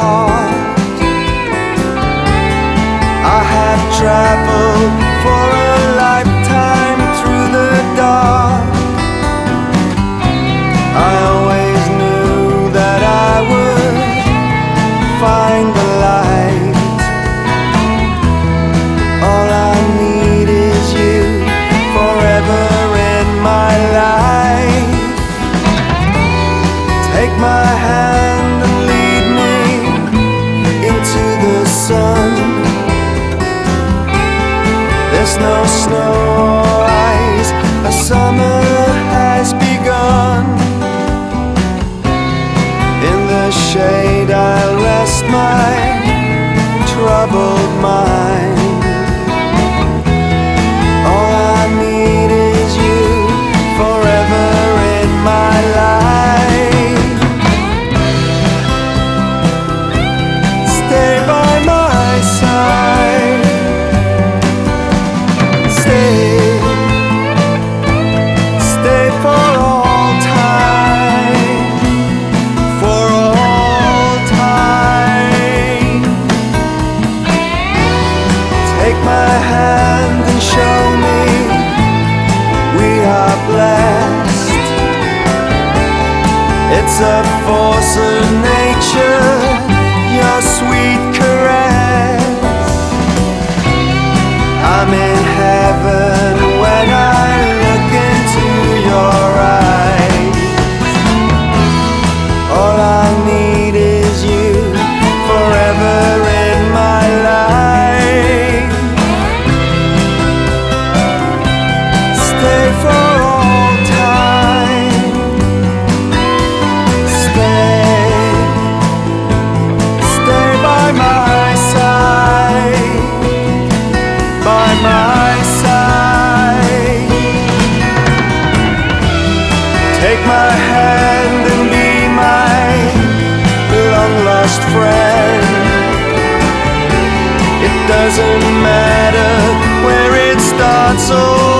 heart I have traveled for a lifetime through the dark. I always knew that I would find the light. All I need is you forever in my life. Take my hand no snow or ice, a summer blessed. It's a force of nature, by my side. Take my hand and be my long lost friend. It doesn't matter where it starts or